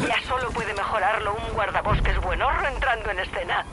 Ya solo puede mejorarlo un guardabosques buenorro entrando en escena.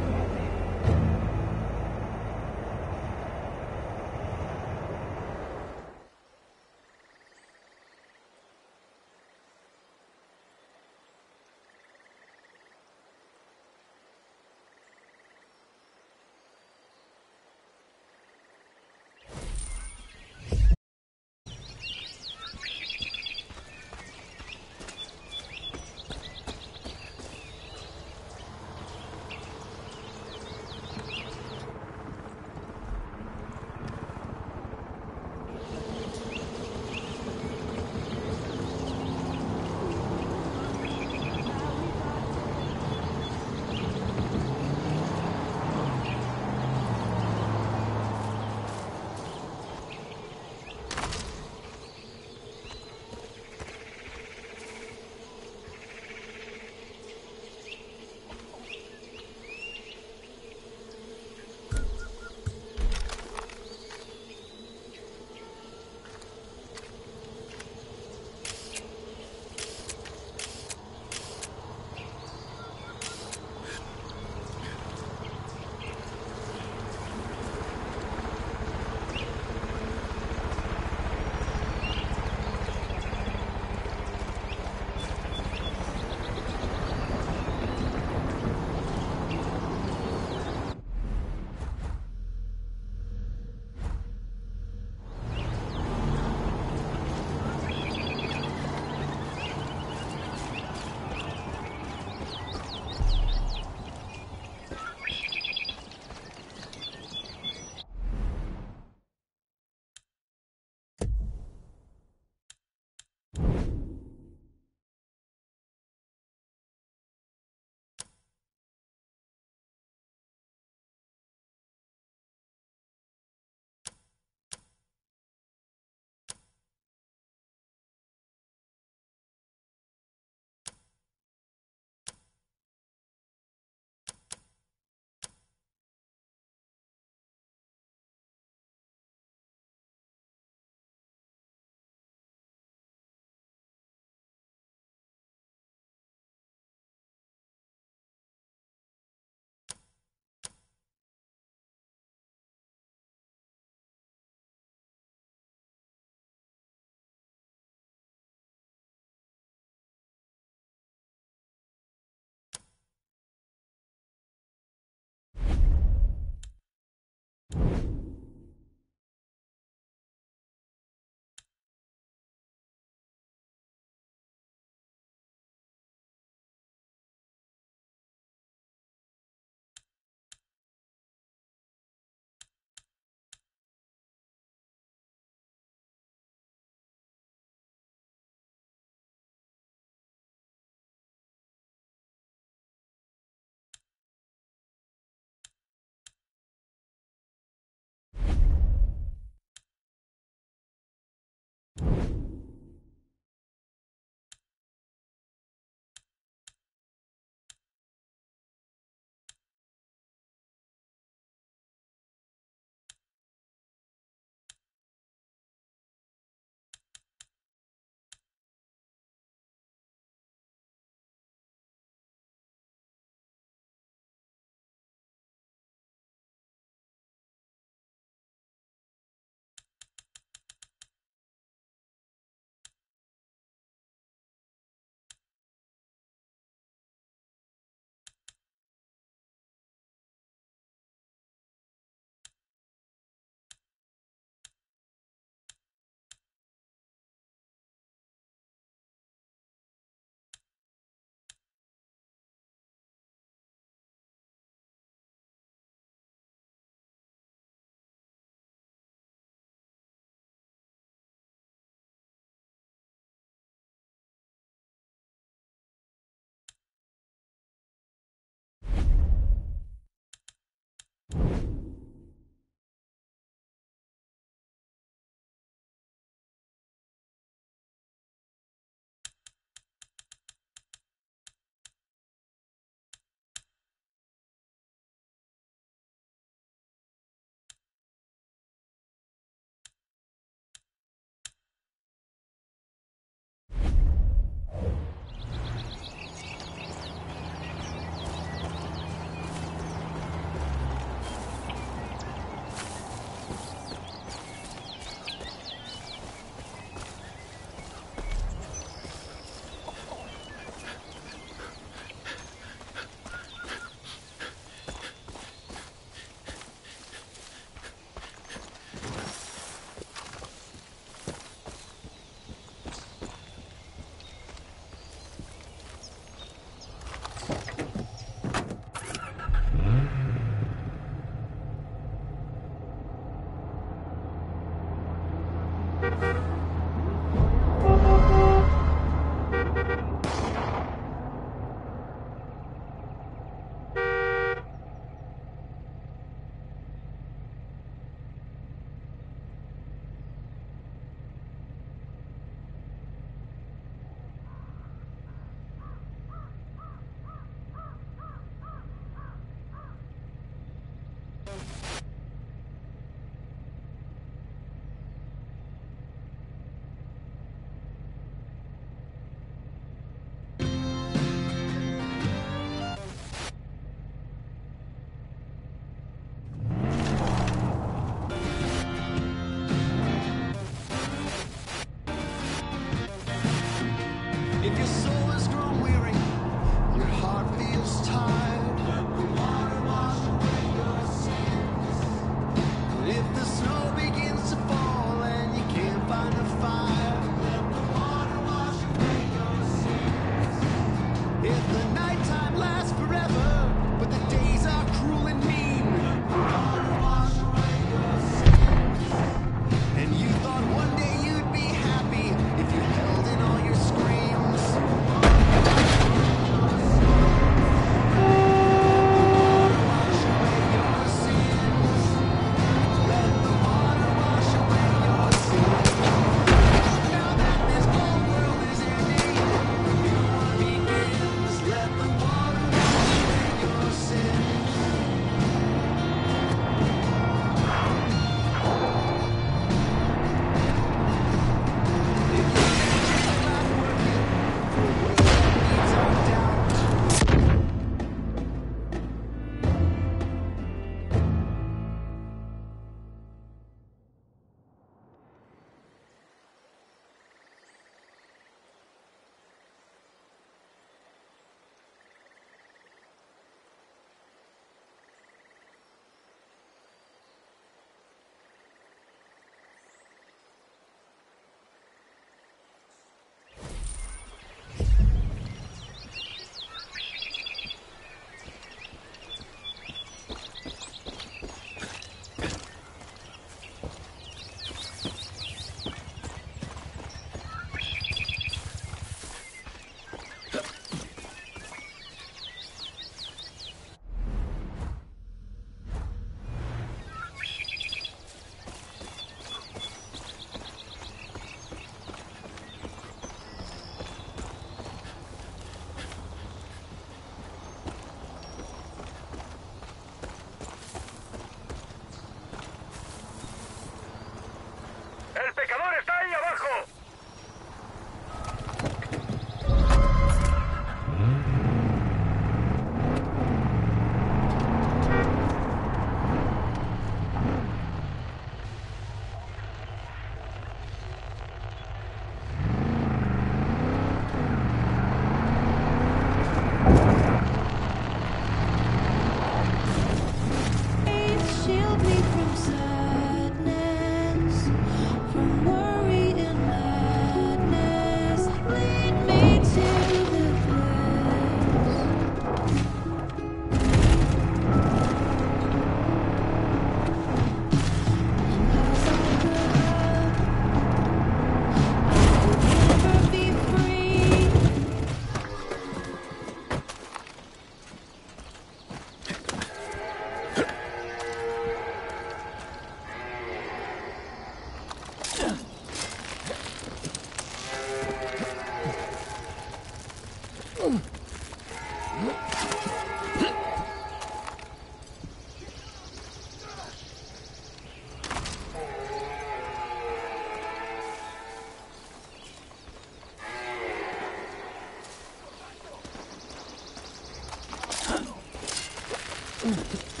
Mm-hmm.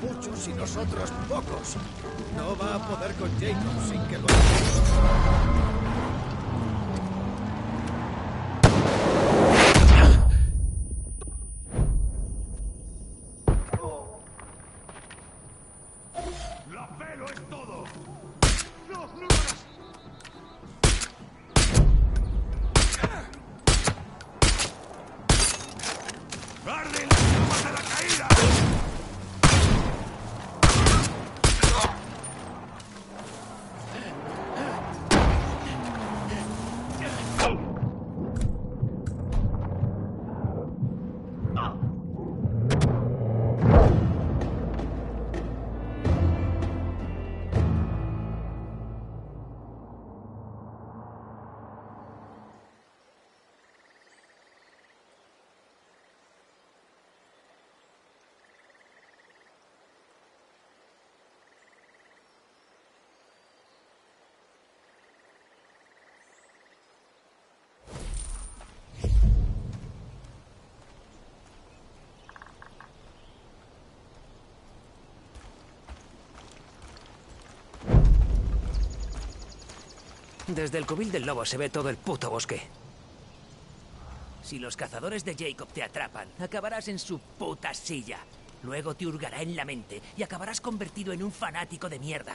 Muchos y nosotros pocos. No va a poder con Jacob sin que lo... Desde el cubil del lobo se ve todo el puto bosque. Si los cazadores de Jacob te atrapan, acabarás en su puta silla. Luego te hurgará en la mente y acabarás convertido en un fanático de mierda.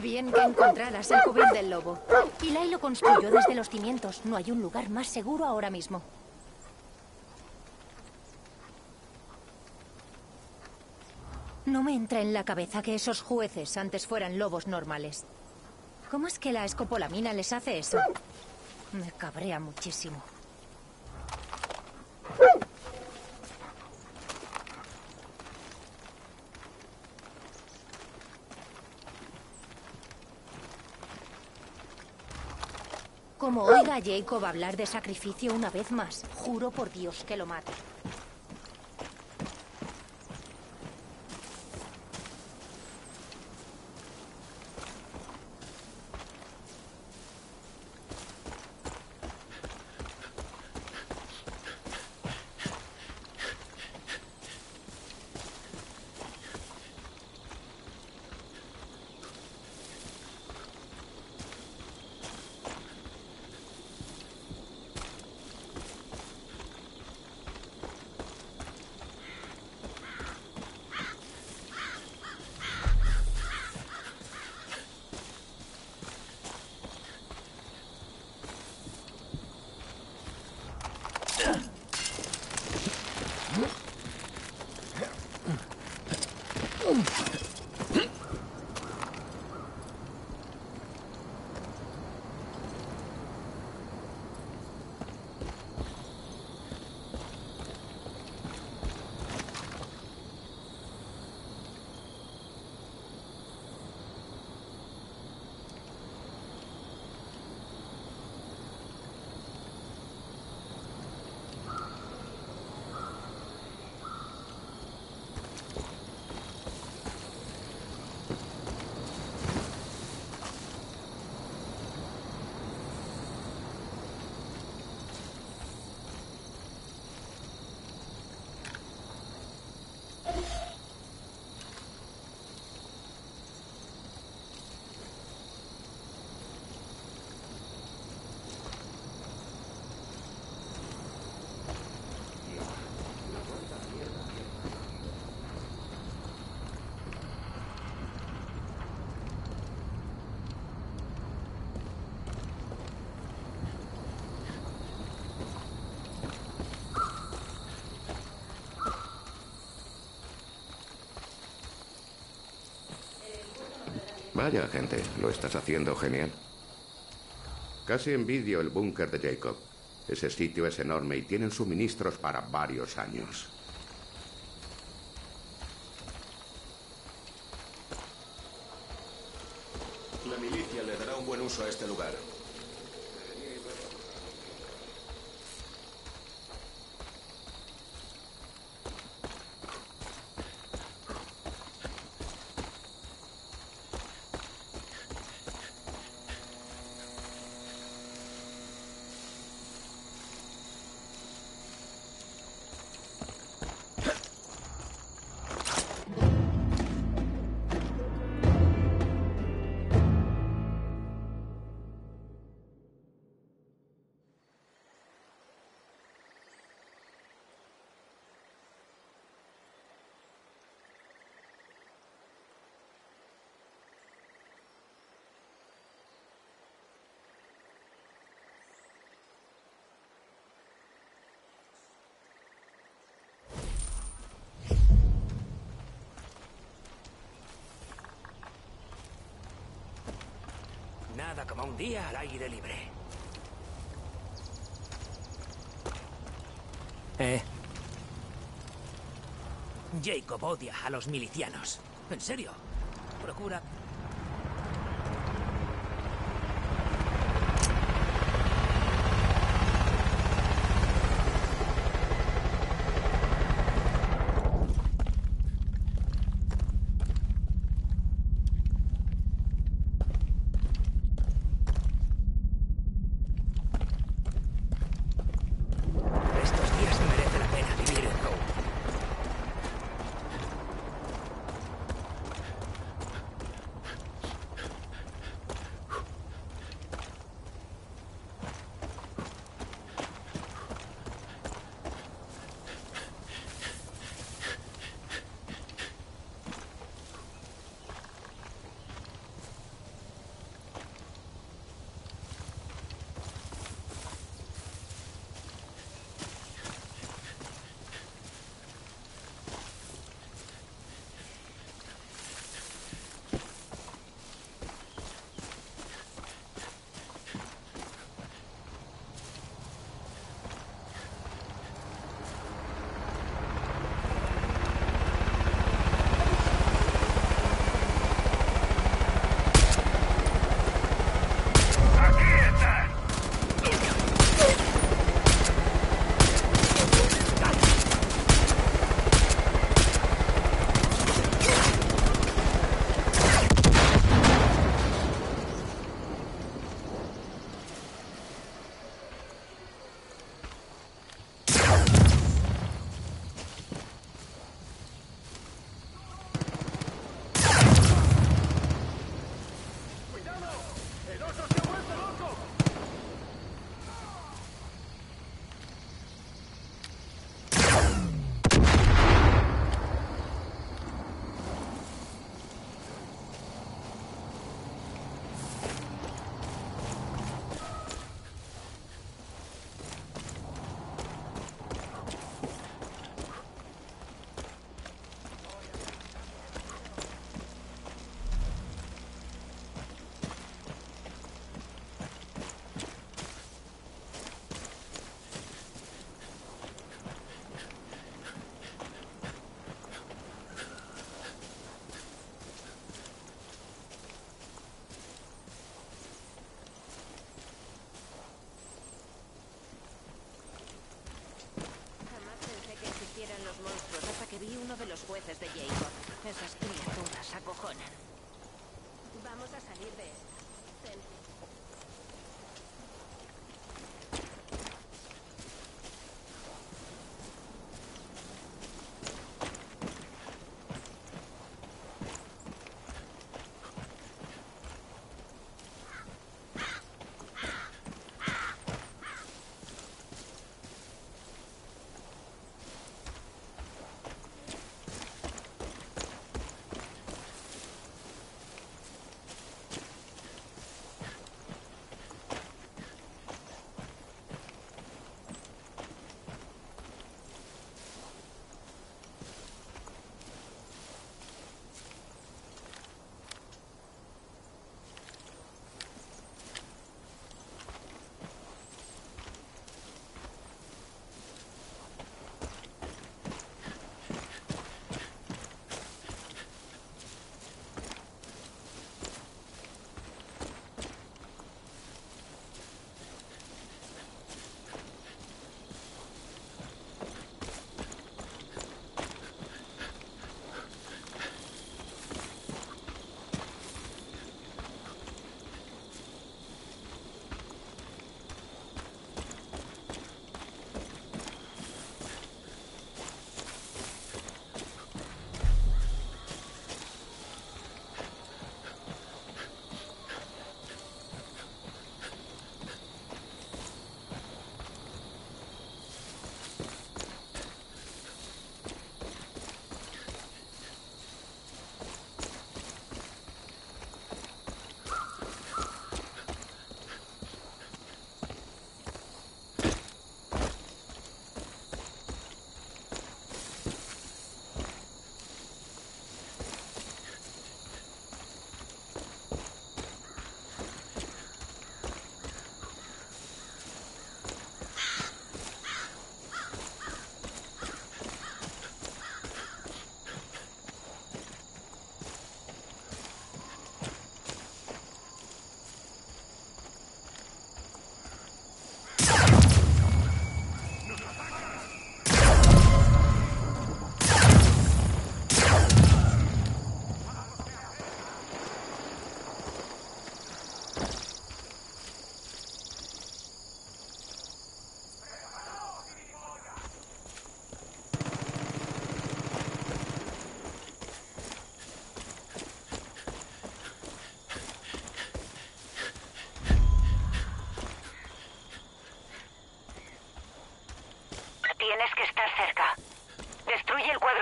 Bien que encontraras el cubil del lobo. Eli lo construyó desde los cimientos. No hay un lugar más seguro ahora mismo. No me entra en la cabeza que esos jueces antes fueran lobos normales. ¿Cómo es que la escopolamina les hace eso? Me cabrea muchísimo. Como oiga Jacob hablar de sacrificio una vez más, juro por Dios que lo mate. Vaya, gente, lo estás haciendo genial. Casi envidio el búnker de Jacob. Ese sitio es enorme y tienen suministros para varios años. Nada como un día al aire libre. ¿Eh? Jacob odia a los milicianos. ¿En serio? Procura... eran los monstruos hasta que vi uno de los jueces de Jacob. Esas criaturas acojonan. Vamos a salir de esto.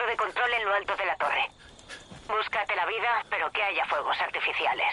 De control en lo alto de la torre. Búscate la vida, pero que haya fuegos artificiales.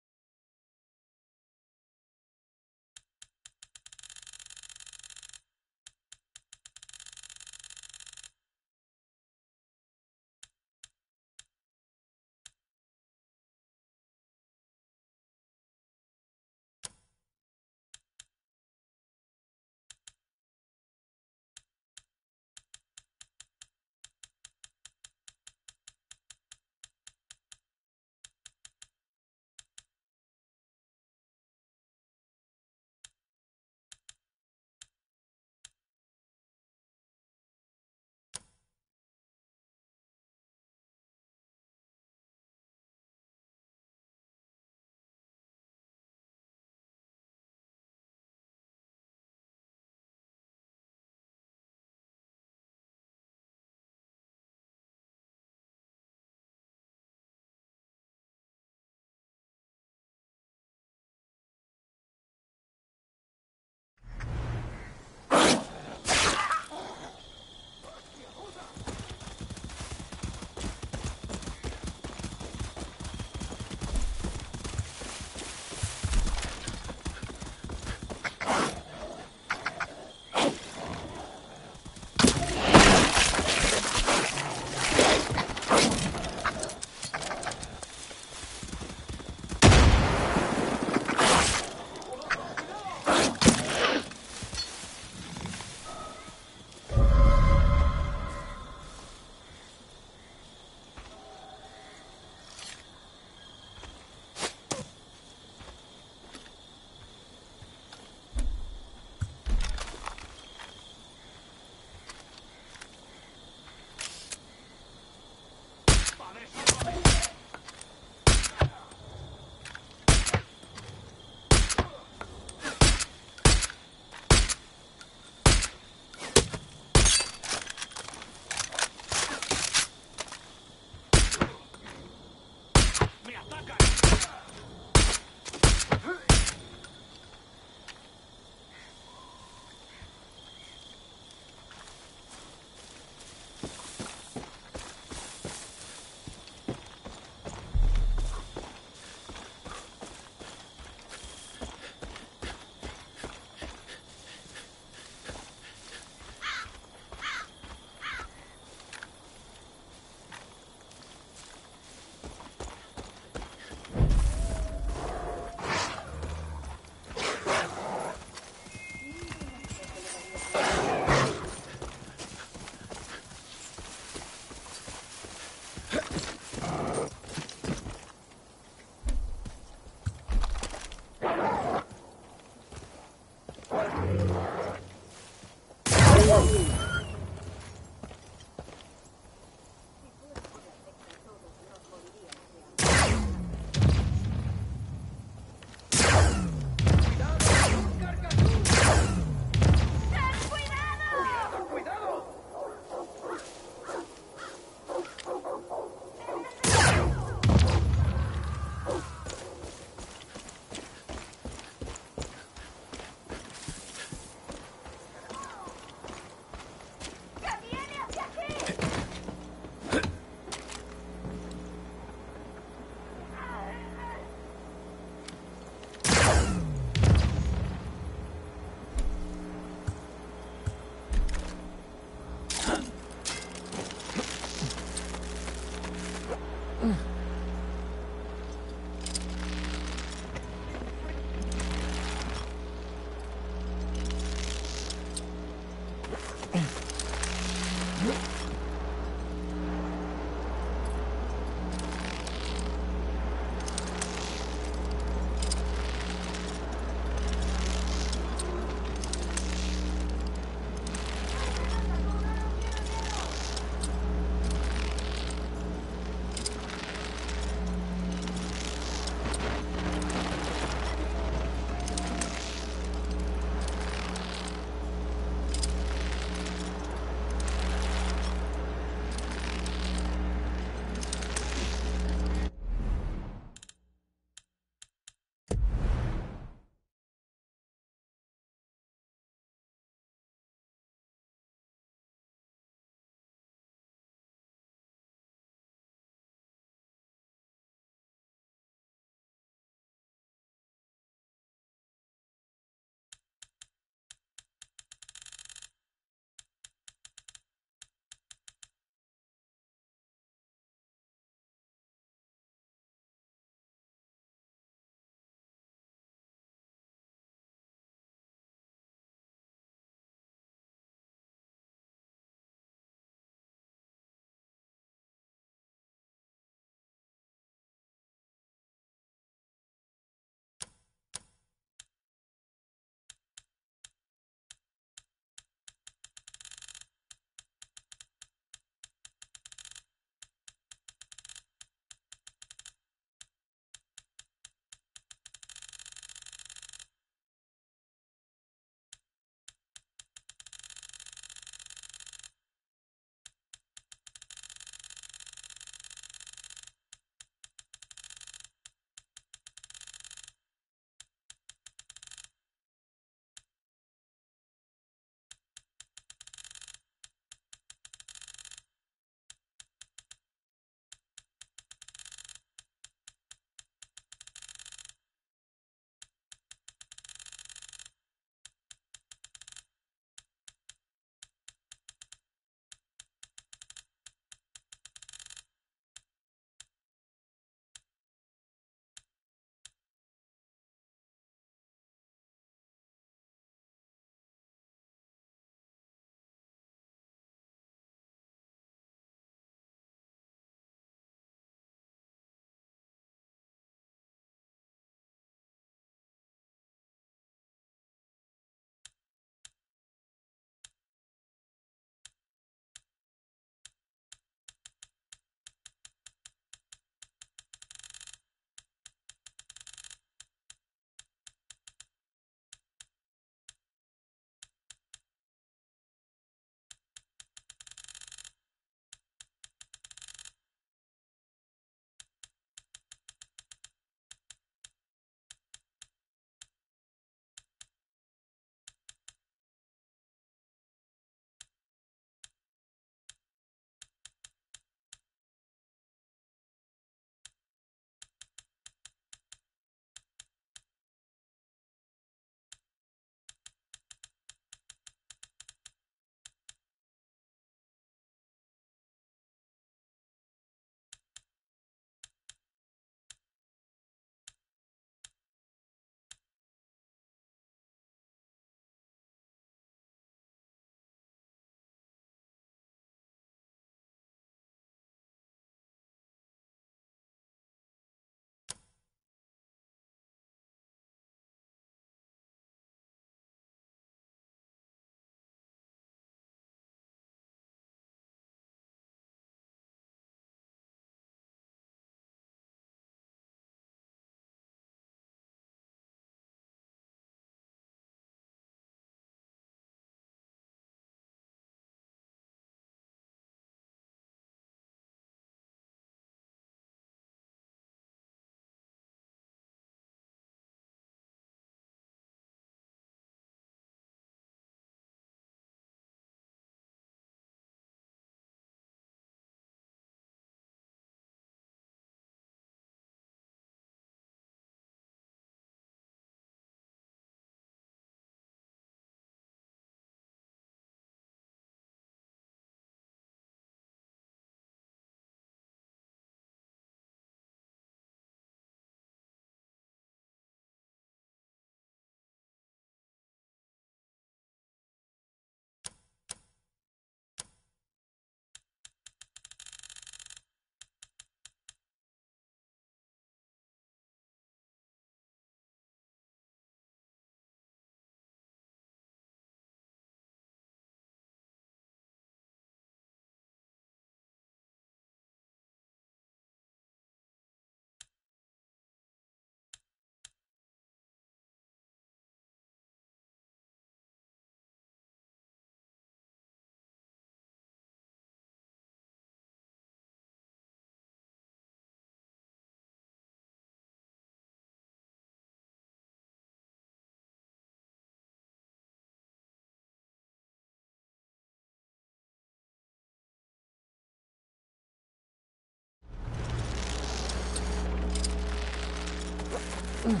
Mm.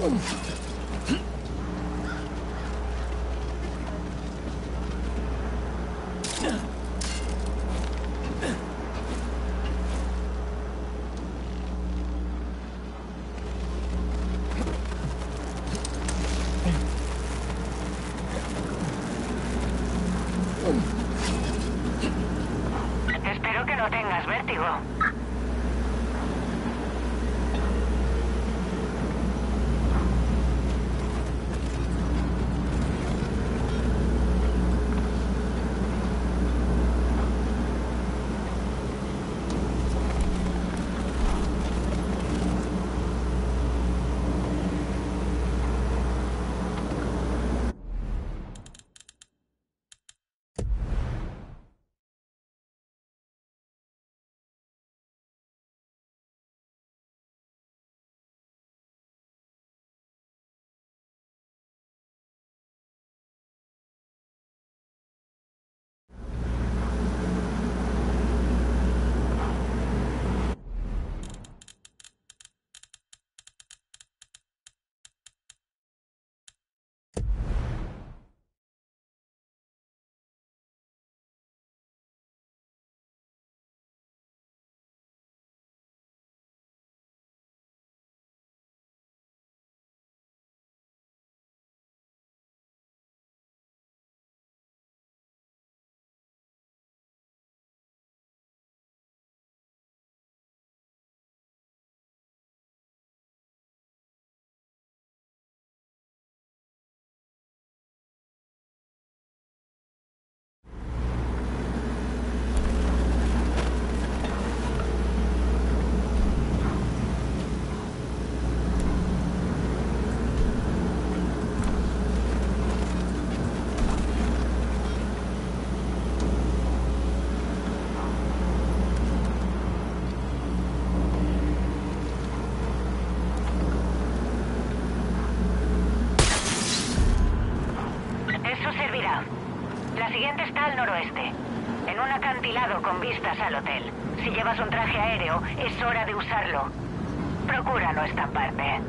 Mm. Con vistas al hotel. Si llevas un traje aéreo, es hora de usarlo. Procura no estamparte.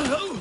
Hello.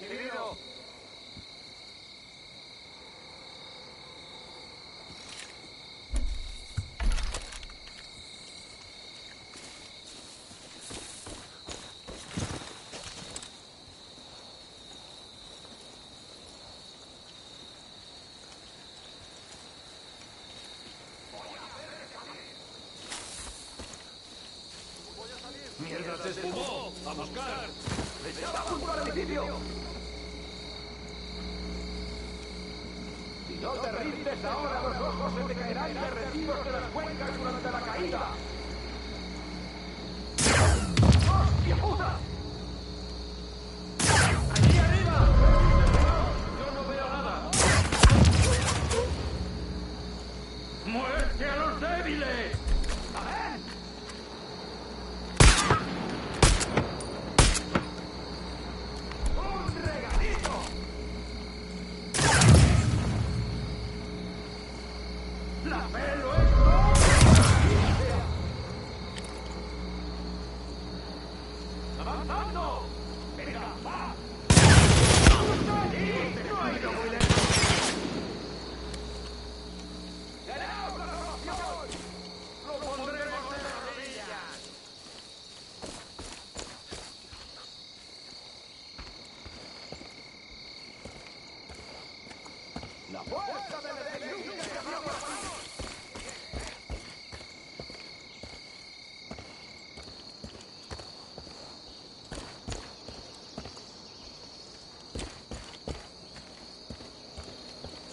Recibido. ahora.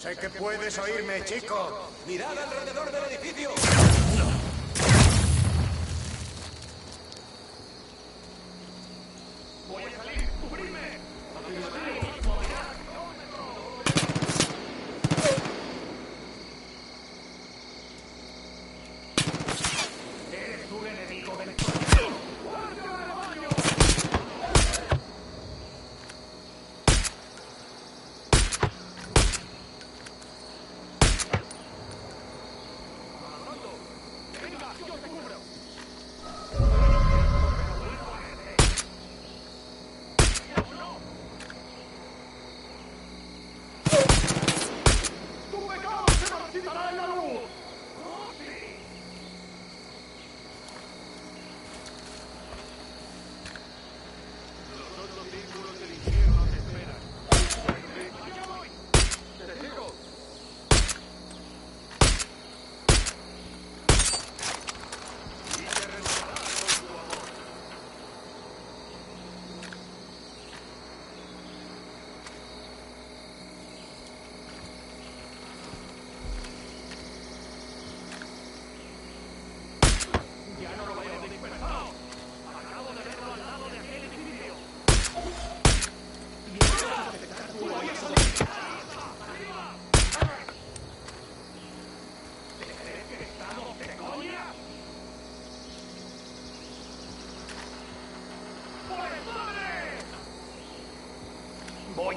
Sé que puedes oírme, chico. Mirad.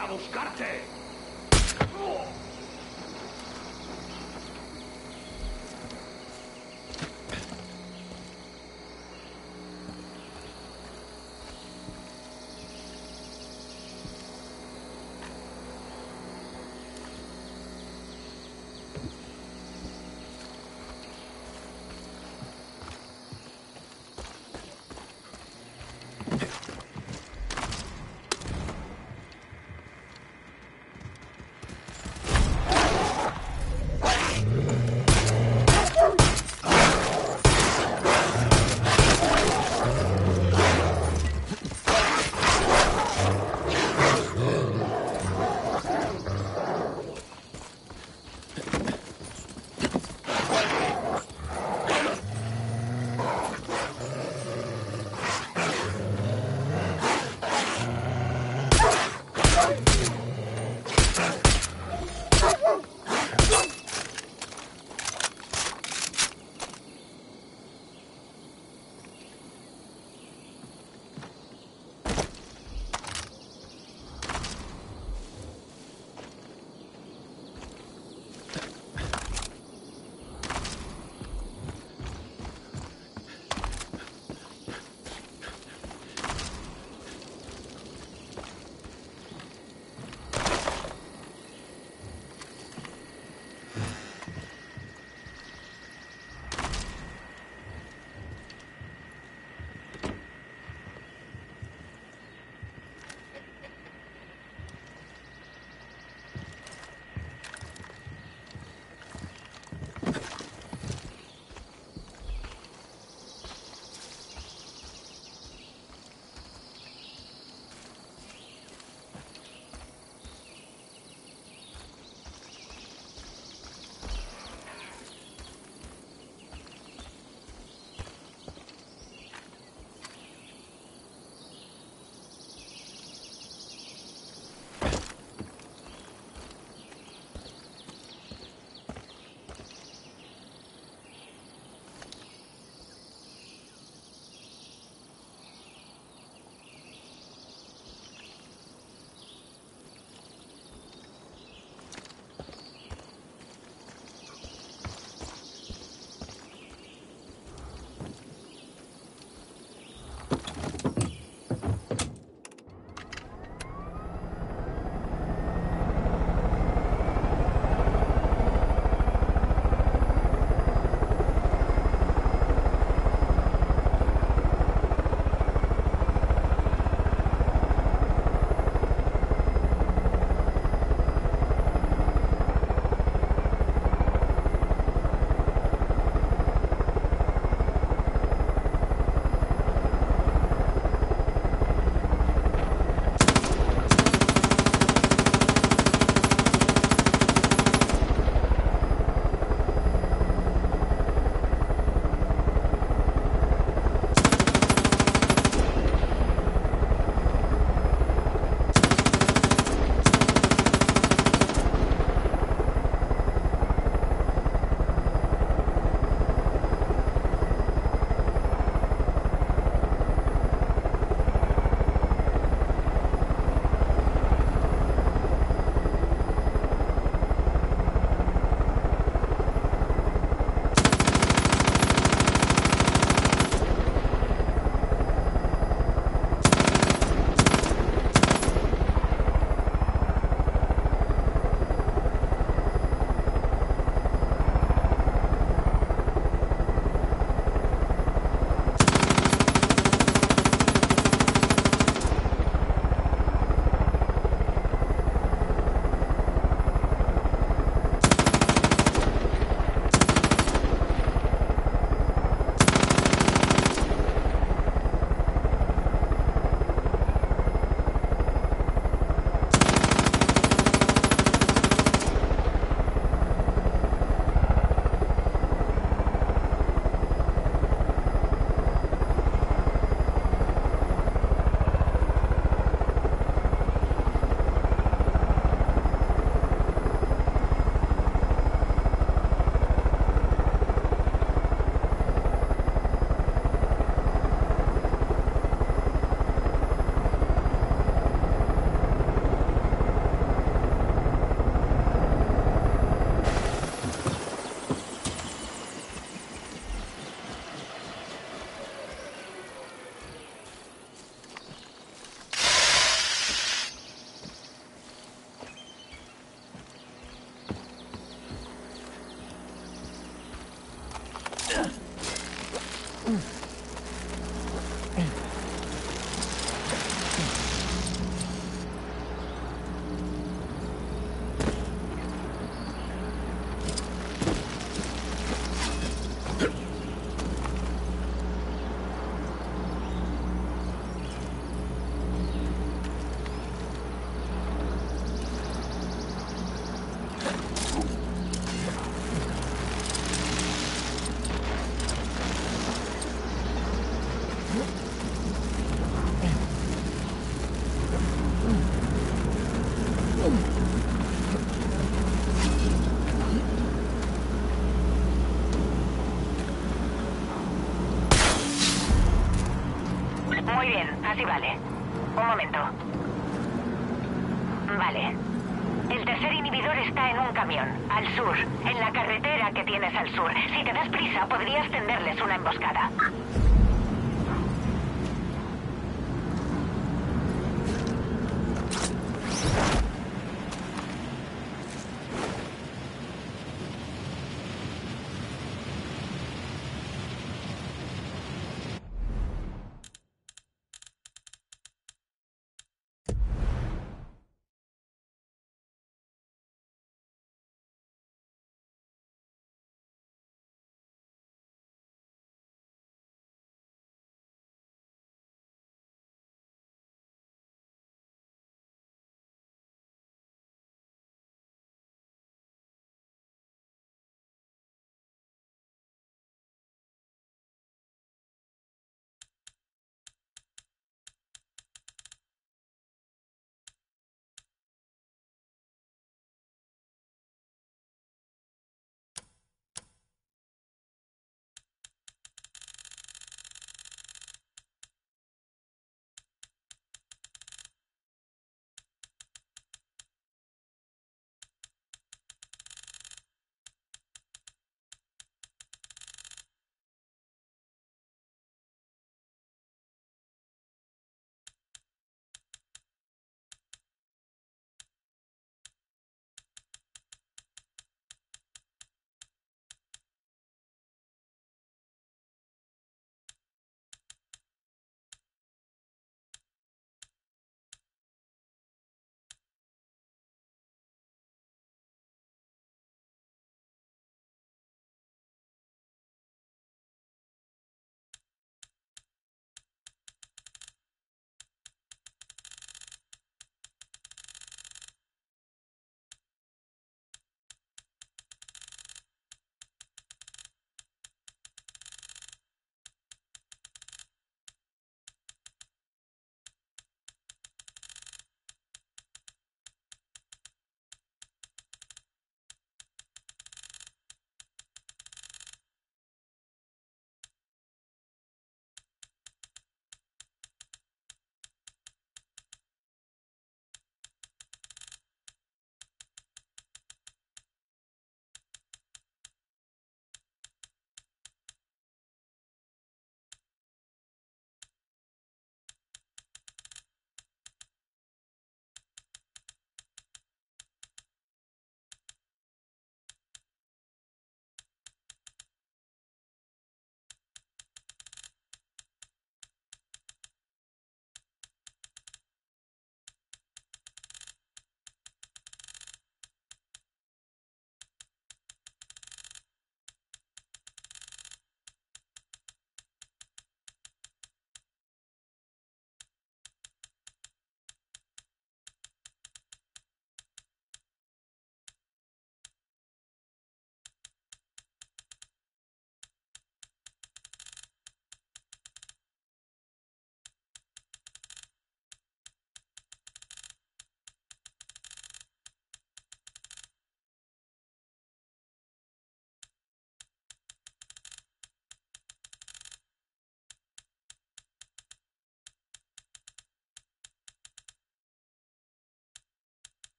a buscarte.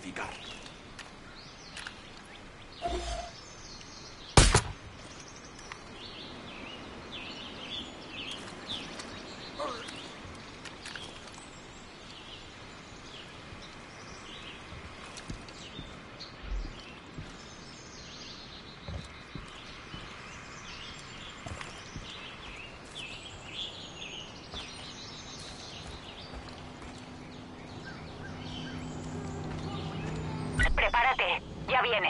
Sacrificar. Prepárate, ya viene.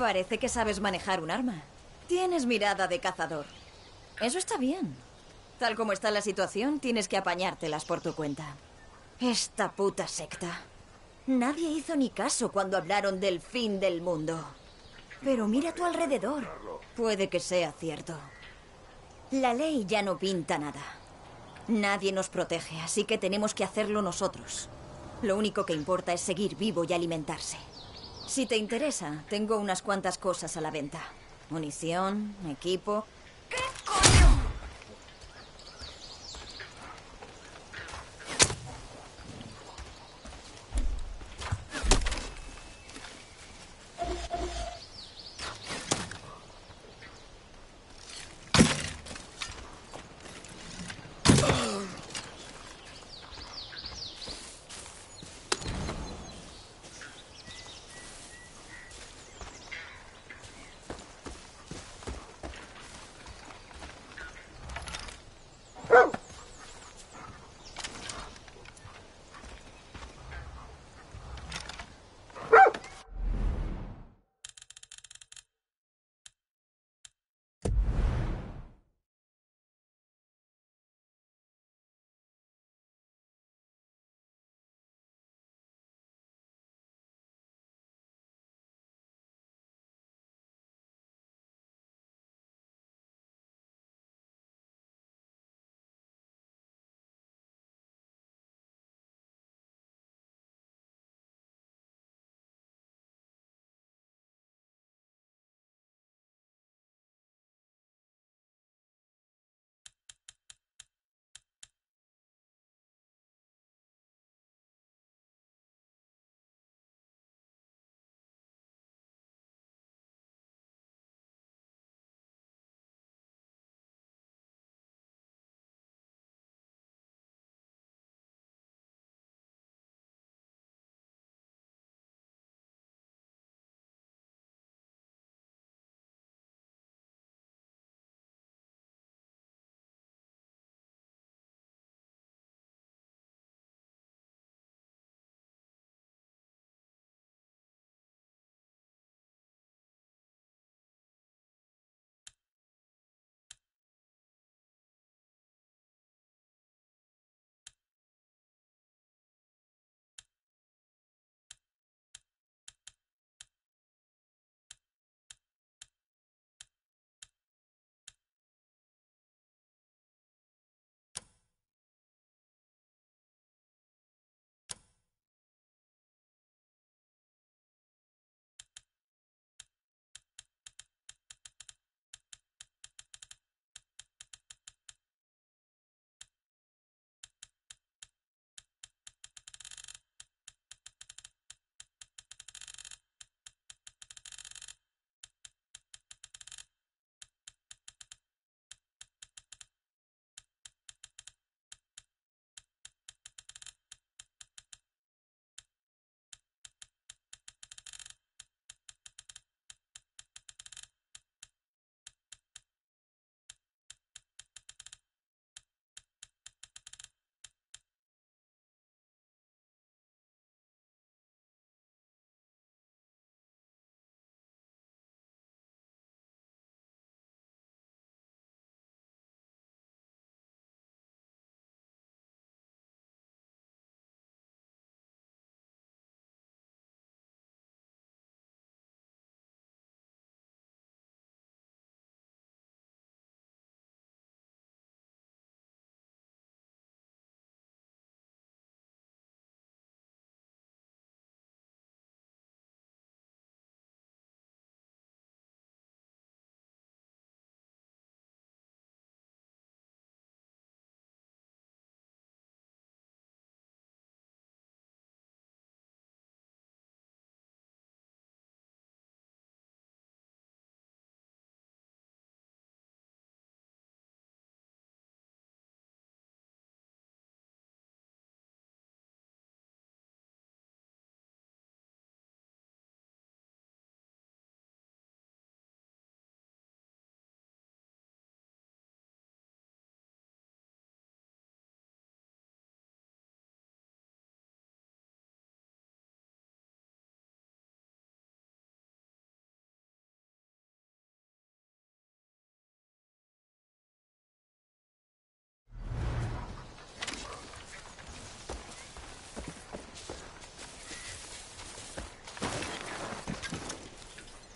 Parece que sabes manejar un arma. Tienes mirada de cazador. Eso está bien. Tal como está la situación, tienes que apañártelas por tu cuenta. Esta puta secta. Nadie hizo ni caso cuando hablaron del fin del mundo. Pero mira a tu alrededor. Puede que sea cierto. La ley ya no pinta nada. Nadie nos protege, así que tenemos que hacerlo nosotros. Lo único que importa es seguir vivo y alimentarse. Si te interesa, tengo unas cuantas cosas a la venta. Munición, equipo.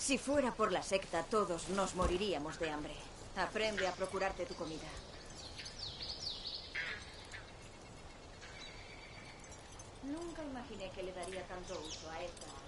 Si fuera por la secta, todos nos moriríamos de hambre. Aprende a procurarte tu comida. Nunca imaginé que le daría tanto uso a esta.